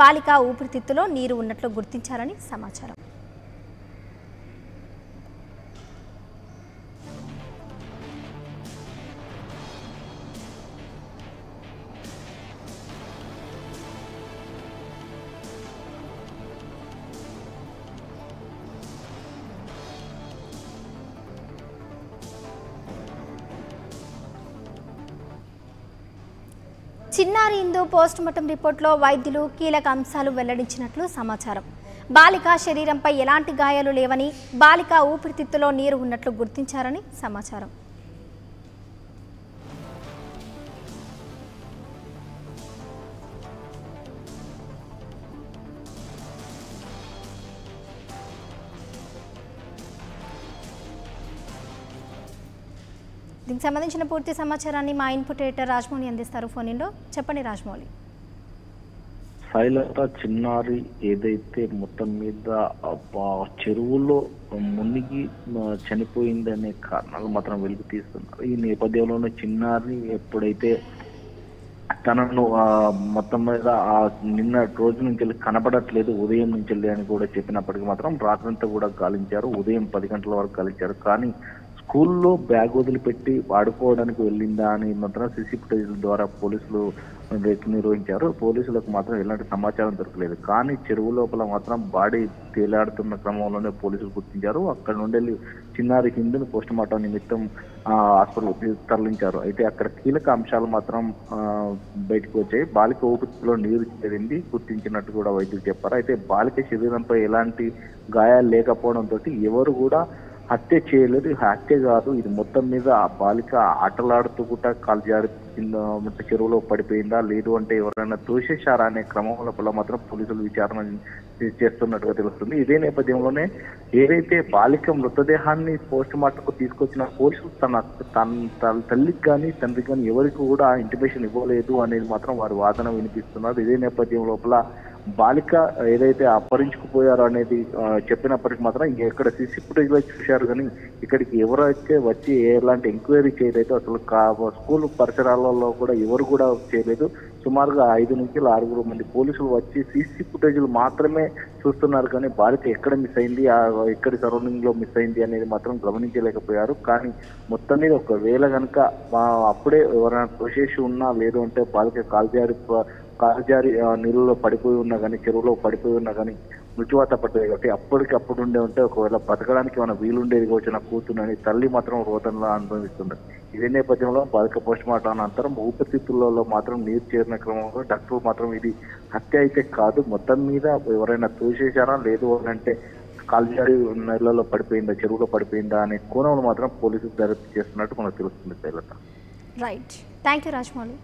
బాలిక ఊపిరితిత్తులో నీరు ఉన్నట్లు గుర్తించారని సమాచారం. చిన్నారి ఇందు పోస్టుమార్టం రిపోర్టులో వైద్యులు కీలక అంశాలు వెల్లడించినట్లు సమాచారం. బాలిక శరీరంపై ఎలాంటి గాయాలు లేవని బాలిక ఊపిరితిత్తులో నీరు ఉన్నట్లు గుర్తించారని సమాచారం. దీనికి సంబంధించిన పూర్తి సమాచారాన్ని మా ఇన్పుట్ ఎడిటర్ రాజమౌళి అందిస్తారు ఫోన్ చెప్పండి రాజమౌళి. శైలత చిన్నారి ఏదైతే మొత్తం మీద చెరువులో మునిగి చనిపోయిందనే కారణాలు మాత్రం వెలుగు తీస్తున్నారు. ఈ నేపథ్యంలోనే చిన్నారి ఎప్పుడైతే తనను మొత్తం మీద ఆ నిన్న రోజు నుంచి వెళ్ళి కనబడట్లేదు ఉదయం నుంచి వెళ్ళి అని కూడా చెప్పినప్పటికీ మాత్రం రాత్రంతా కూడా గాలించారు ఉదయం పది గంటల వరకు గాలించారు. కానీ స్కూల్లో బ్యాగ్ వదిలిపెట్టి వాడుకోవడానికి వెళ్ళిందా అని మాత్రం సీసీ ఫుటేజ్ ద్వారా పోలీసులు నిర్వహించారు. పోలీసులకు మాత్రం ఎలాంటి సమాచారం దొరకలేదు. కానీ చెరువు లోపల మాత్రం బాడీ తేలాడుతున్న క్రమంలోనే పోలీసులు గుర్తించారు. అక్కడ నుండి వెళ్ళి చిన్నారి హిందుని పోస్ట్ మార్టం నిమిత్తం హాస్పిటల్ తరలించారు. అయితే అక్కడ కీలక అంశాలు మాత్రం బయటకు వచ్చాయి. బాలిక ఊపిరిలో నీరు చేరింది గుర్తించినట్టు కూడా వైద్యులు చెప్పారు. అయితే బాలిక శరీరంపై ఎలాంటి గాయాలు లేకపోవడంతో ఎవరు కూడా హత్య చేయలేదు. హత్య కాదు. ఇది మొత్తం మీద ఆ బాలిక ఆటలాడుతూ కూడా కాలు జారి కింద చెరువులో పడిపోయిందా? లేదు అంటే ఎవరైనా తోసేశారా అనే క్రమం లోపల మాత్రం పోలీసులు విచారణ చేస్తున్నట్టుగా తెలుస్తుంది. ఇదే నేపథ్యంలోనే ఏదైతే బాలిక మృతదేహాన్ని పోస్ట్ మార్టంకు తీసుకొచ్చిన పోలీసులు తన తన తన తల్లికి కానీ తండ్రికి కానీ ఎవరికి కూడా ఇంటిమేషన్ ఇవ్వలేదు అనేది మాత్రం వారి వాదన వినిపిస్తున్నారు ఇదే నేపథ్యం లోపల బాలిక ఏదైతే అపహరించుకుపోయారో అనేది చెప్పినప్పటికి చెప్పినప్పటికీ మాత్రం ఎక్కడ సీసీ ఫుటేజ్లో చూశారు కానీ ఇక్కడికి ఎవరైతే వచ్చి ఎలాంటి ఎంక్వైరీ చేయలేదు అసలు స్కూల్ పరిసరాలలో కూడా ఎవరు కూడా చేయలేదు. సుమారుగా ఐదు నుంచి ఆరుగురు మంది పోలీసులు వచ్చి సీసీ ఫుటేజ్లు మాత్రమే చూస్తున్నారు కానీ బాలిక ఎక్కడ మిస్ అయింది ఎక్కడి సరౌండింగ్లో మిస్ అయింది అనేది మాత్రం గమనించలేకపోయారు. కానీ మొత్తం మీద ఒకవేళ కనుక అప్పుడే ఎవరైనా తోసేసి ఉన్నా లేదు అంటే బాలిక కాల్జారి కాజారి నీళ్ళలో పడిపోయి ఉన్నా కానీ చెరువులో పడిపోయి ఉన్నా కానీ మృత్యువాత పడ్డది కాబట్టి అప్పటికి అప్పుడు ఉండే ఉంటే ఒకవేళ బతకడానికి మన వీలుండేది కావచ్చు నా కూతునని తల్లి మాత్రం రోదనలో అనుభవిస్తుంది. ఇదే నేపథ్యంలో బాలిక పోస్ట్ మార్టం అనంతరం ఊపిరితిత్తులలో మాత్రం నీరు చేరిన క్రమంలో డాక్టర్ మాత్రం ఇది హత్య అయితే కాదు మొత్తం మీద ఎవరైనా తోసేశారా లేదు అని అంటే కాల్జారి నీళ్ళలో పడిపోయిందా చెరువులో పడిపోయిందా అనే కోణంలో మాత్రం పోలీసులు దర్యాప్తు చేస్తున్నట్టు మనకు తెలుస్తుంది రైట్ థ్యాంక్ యూ రాజమౌళి